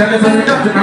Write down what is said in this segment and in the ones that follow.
잘해서 생각 좀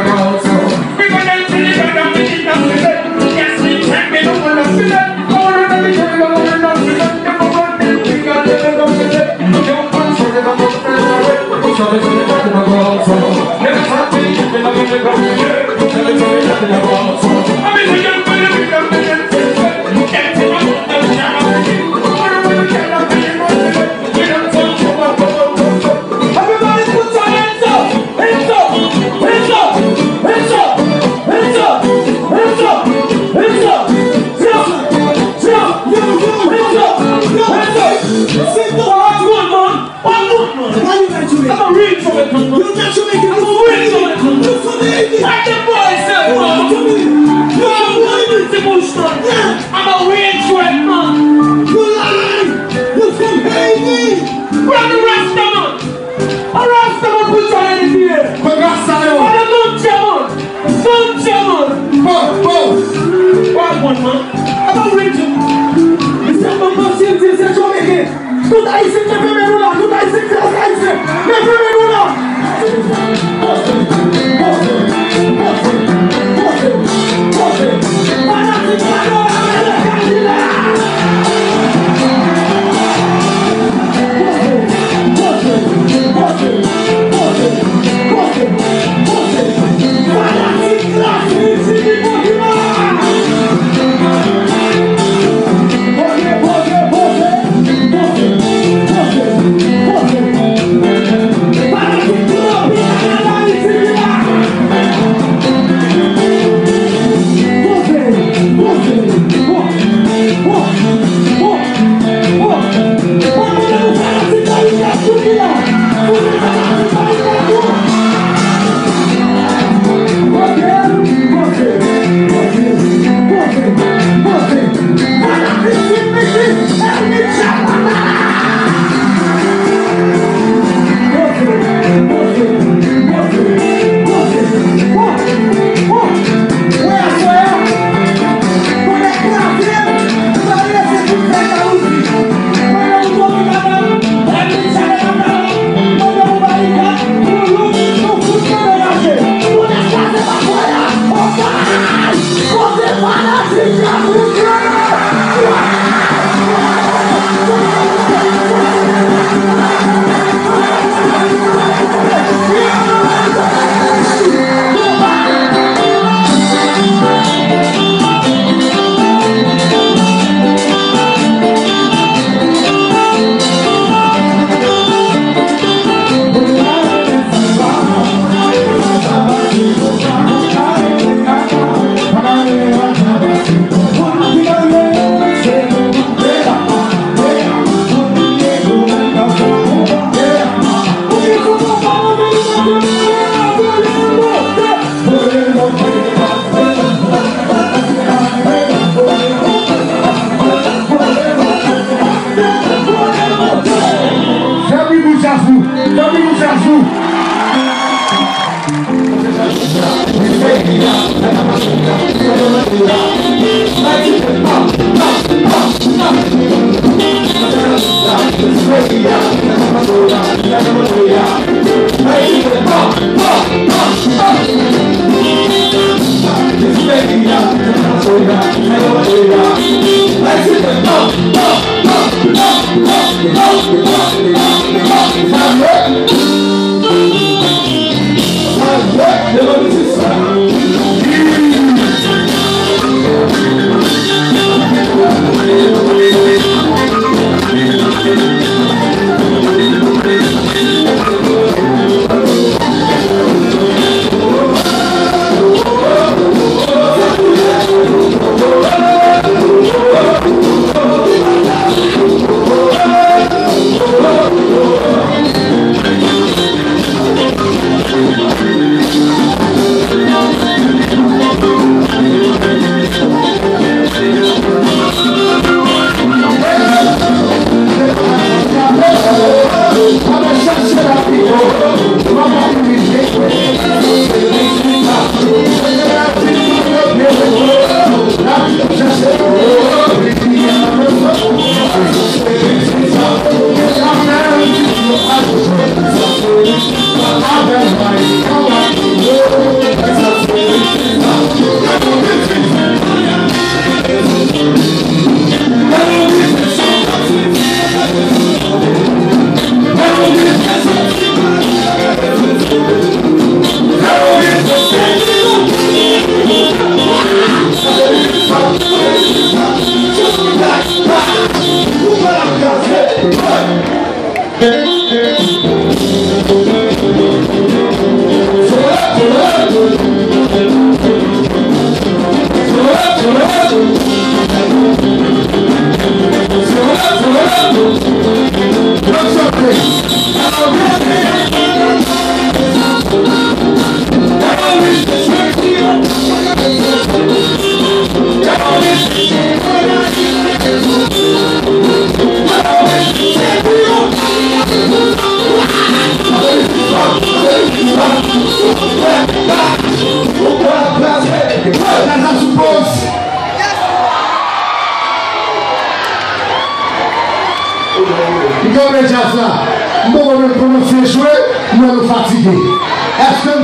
Yeah.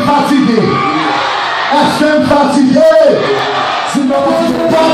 fatigué. Hachem fatigué. Si nous ne pas,